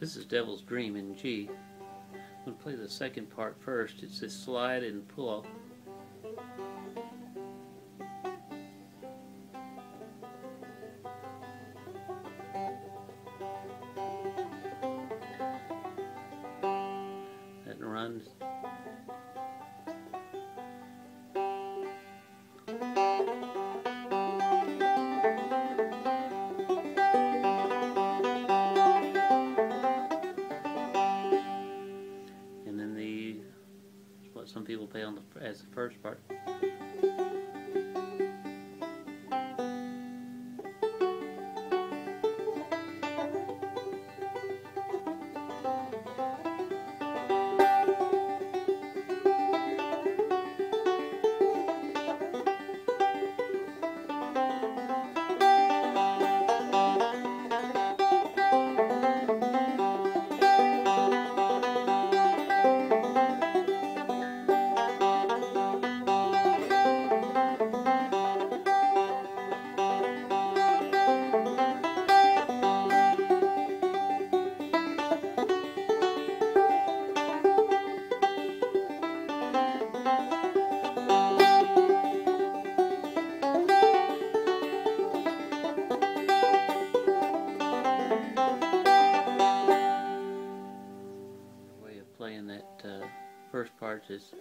This is Devil's Dream in G. I'm going to play the second part first. It's this slide and pull. That runs. Some people play on the as the first part. playing that uh, first part is